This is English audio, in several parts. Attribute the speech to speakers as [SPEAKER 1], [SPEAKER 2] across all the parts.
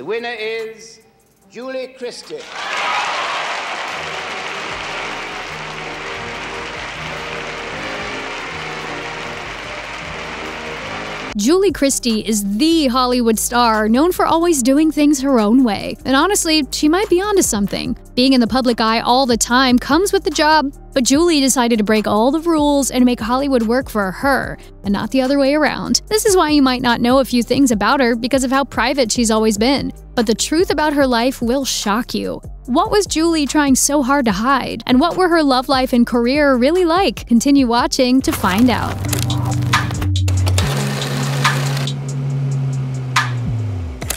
[SPEAKER 1] The winner is Julie Christie.
[SPEAKER 2] Julie Christie is the Hollywood star, known for always doing things her own way. And honestly, she might be onto something. Being in the public eye all the time comes with the job, but Julie decided to break all the rules and make Hollywood work for her, and not the other way around. This is why you might not know a few things about her because of how private she's always been. But the truth about her life will shock you. What was Julie trying so hard to hide? And what were her love life and career really like? Continue watching to find out.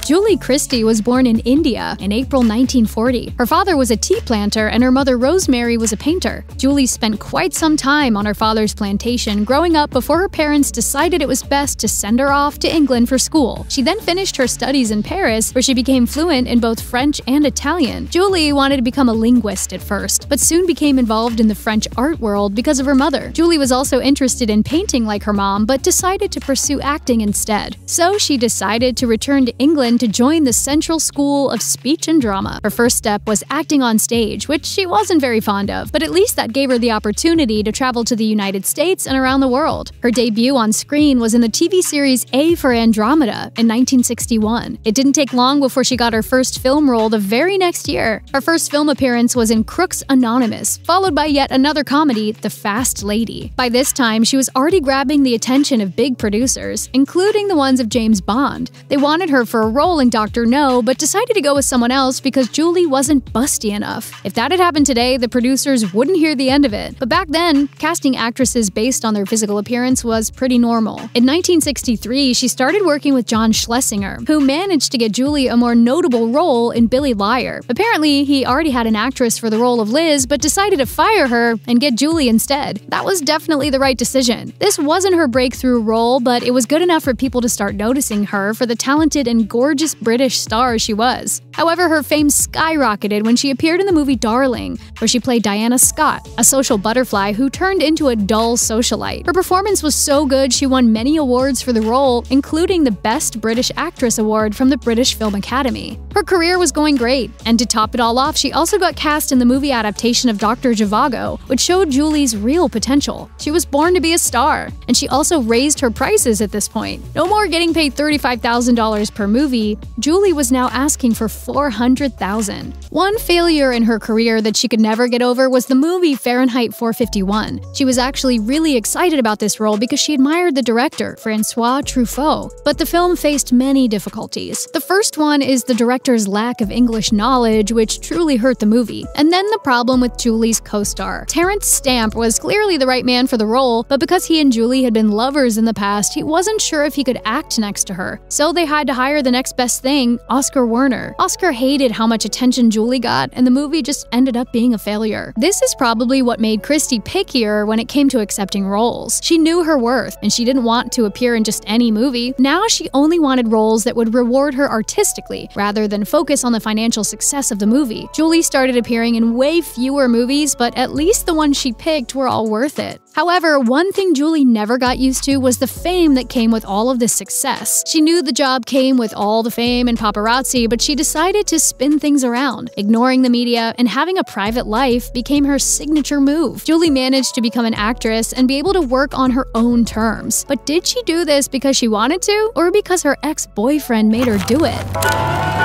[SPEAKER 2] Julie Christie was born in India in April 1940. Her father was a tea planter and her mother Rosemary was a painter. Julie spent quite some time on her father's plantation growing up before her parents decided it was best to send her off to England for school. She then finished her studies in Paris, where she became fluent in both French and Italian. Julie wanted to become a linguist at first, but soon became involved in the French art world because of her mother. Julie was also interested in painting like her mom, but decided to pursue acting instead. So she decided to return to England to join the Central School of Speech and Drama. Her first step was acting on stage, which she wasn't very fond of, but at least that gave her the opportunity to travel to the United States and around the world. Her debut on screen was in the TV series A for Andromeda in 1961. It didn't take long before she got her first film role the very next year. Her first film appearance was in Crooks Anonymous, followed by yet another comedy, The Fast Lady. By this time, she was already grabbing the attention of big producers, including the ones of James Bond. They wanted her for a role role in Dr. No, but decided to go with someone else because Julie wasn't busty enough. If that had happened today, the producers wouldn't hear the end of it. But back then, casting actresses based on their physical appearance was pretty normal. In 1963, she started working with John Schlesinger, who managed to get Julie a more notable role in Billy Liar. Apparently, he already had an actress for the role of Liz, but decided to fire her and get Julie instead. That was definitely the right decision. This wasn't her breakthrough role, but it was good enough for people to start noticing her for the talented and gorgeous gorgeous British star she was. However, her fame skyrocketed when she appeared in the movie Darling, where she played Diana Scott, a social butterfly who turned into a dull socialite. Her performance was so good she won many awards for the role, including the Best British Actress Award from the British Film Academy. Her career was going great, and to top it all off, she also got cast in the movie adaptation of Dr. Zhivago, which showed Julie's real potential. She was born to be a star, and she also raised her prices at this point. No more getting paid $35,000 per movie Julie was now asking for 400,000. One failure in her career that she could never get over was the movie Fahrenheit 451. She was actually really excited about this role because she admired the director, Francois Truffaut, but the film faced many difficulties. The first one is the director's lack of English knowledge, which truly hurt the movie, and then the problem with Julie's co-star. Terence Stamp was clearly the right man for the role, but because he and Julie had been lovers in the past, he wasn't sure if he could act next to her, so they had to hire the next best thing, Oskar Werner. Oskar hated how much attention Julie got, and the movie just ended up being a failure. This is probably what made Christie pickier when it came to accepting roles. She knew her worth, and she didn't want to appear in just any movie. Now she only wanted roles that would reward her artistically, rather than focus on the financial success of the movie. Julie started appearing in way fewer movies, but at least the ones she picked were all worth it. However, one thing Julie never got used to was the fame that came with all of this success. She knew the job came with all the fame and paparazzi, but she decided to spin things around. Ignoring the media and having a private life became her signature move. Julie managed to become an actress and be able to work on her own terms. But did she do this because she wanted to, or because her ex boyfriend made her do it?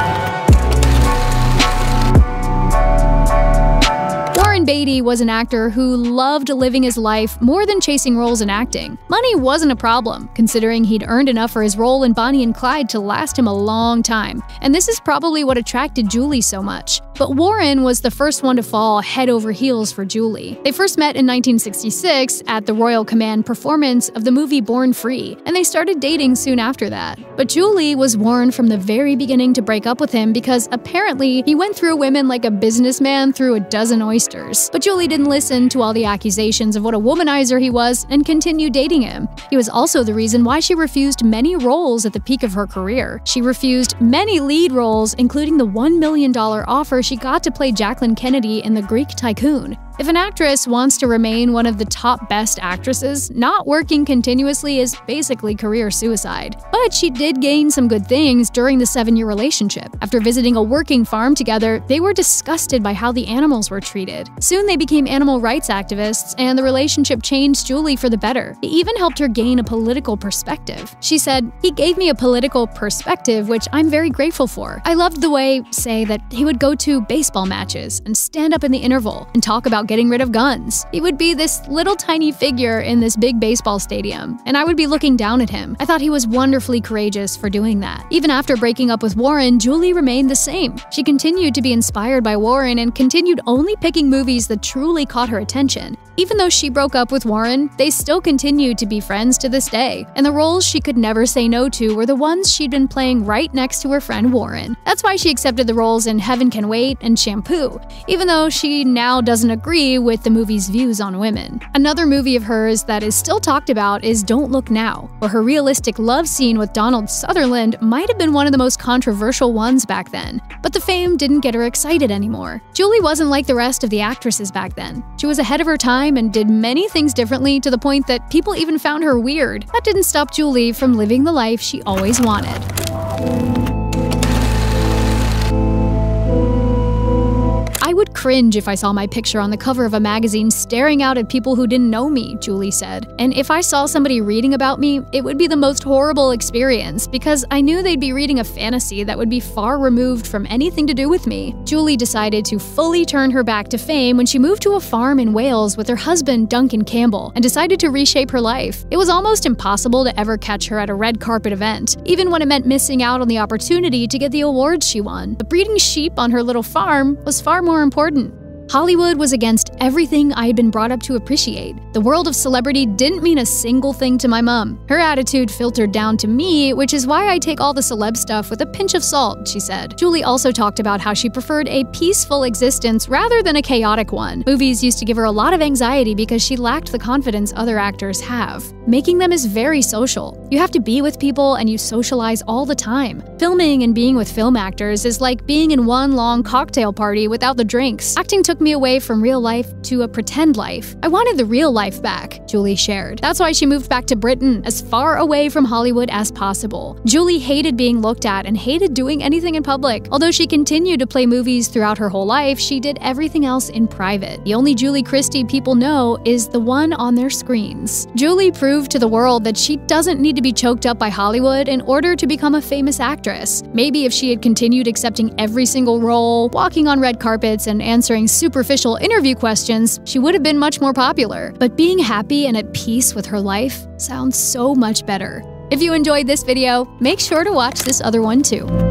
[SPEAKER 2] Beatty was an actor who loved living his life more than chasing roles in acting. Money wasn't a problem, considering he'd earned enough for his role in Bonnie and Clyde to last him a long time, and this is probably what attracted Julie so much. But Warren was the first one to fall head over heels for Julie. They first met in 1966 at the Royal Command performance of the movie Born Free, and they started dating soon after that. But Julie was warned from the very beginning to break up with him because apparently he went through women like a businessman through a dozen oysters But Julie didn't listen to all the accusations of what a womanizer he was and continued dating him. He was also the reason why she refused many roles at the peak of her career. She refused many lead roles, including the $1 million offer she got to play Jacqueline Kennedy in The Greek Tycoon. If an actress wants to remain one of the top best actresses, not working continuously is basically career suicide. But she did gain some good things during the seven year relationship. After visiting a working farm together, they were disgusted by how the animals were treated. Soon they became animal rights activists, and the relationship changed Julie for the better. It even helped her gain a political perspective. She said, He gave me a political perspective, which I'm very grateful for. I loved the way, say, that he would go to baseball matches and stand up in the interval and talk about getting rid of guns. He would be this little tiny figure in this big baseball stadium, and I would be looking down at him. I thought he was wonderfully courageous for doing that. Even after breaking up with Warren, Julie remained the same. She continued to be inspired by Warren and continued only picking movies that truly caught her attention. Even though she broke up with Warren, they still continued to be friends to this day, and the roles she could never say no to were the ones she'd been playing right next to her friend Warren. That's why she accepted the roles in Heaven Can Wait and Shampoo, even though she now doesn't agree with the movie's views on women. Another movie of hers that is still talked about is Don't Look Now, where her realistic love scene with Donald Sutherland might have been one of the most controversial ones back then, but the fame didn't get her excited anymore. Julie wasn't like the rest of the actresses back then. She was ahead of her time time and did many things differently to the point that people even found her weird. That didn't stop Julie from living the life she always wanted. Would cringe if I saw my picture on the cover of a magazine staring out at people who didn't know me, Julie said. And if I saw somebody reading about me, it would be the most horrible experience because I knew they'd be reading a fantasy that would be far removed from anything to do with me. Julie decided to fully turn her back to fame when she moved to a farm in Wales with her husband, Duncan Campbell, and decided to reshape her life. It was almost impossible to ever catch her at a red carpet event, even when it meant missing out on the opportunity to get the awards she won. But breeding sheep on her little farm was far more important. Hollywood was against everything I had been brought up to appreciate. The world of celebrity didn't mean a single thing to my mom. Her attitude filtered down to me, which is why I take all the celeb stuff with a pinch of salt, she said. Julie also talked about how she preferred a peaceful existence rather than a chaotic one. Movies used to give her a lot of anxiety because she lacked the confidence other actors have. Making them is very social. You have to be with people and you socialize all the time. Filming and being with film actors is like being in one long cocktail party without the drinks. Acting took took me away from real life to a pretend life. I wanted the real life back, Julie shared. That's why she moved back to Britain, as far away from Hollywood as possible. Julie hated being looked at and hated doing anything in public. Although she continued to play movies throughout her whole life, she did everything else in private. The only Julie Christie people know is the one on their screens. Julie proved to the world that she doesn't need to be choked up by Hollywood in order to become a famous actress. Maybe if she had continued accepting every single role, walking on red carpets, and answering super superficial interview questions, she would have been much more popular. But being happy and at peace with her life sounds so much better. If you enjoyed this video, make sure to watch this other one too.